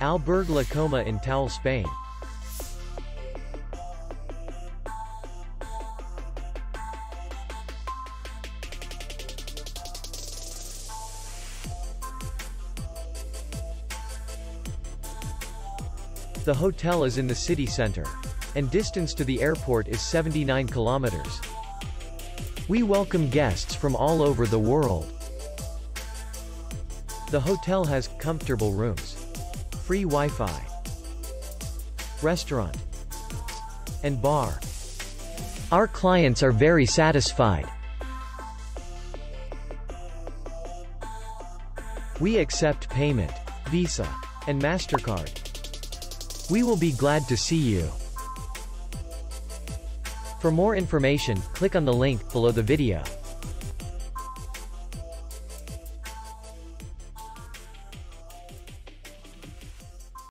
Albergue La Coma in Taull, Spain. The hotel is in the city center. And distance to the airport is 79 kilometers. We welcome guests from all over the world. The hotel has comfortable rooms, free Wi-Fi, restaurant, and bar. Our clients are very satisfied. We accept payment, Visa, and MasterCard. We will be glad to see you. For more information, click on the link below the video.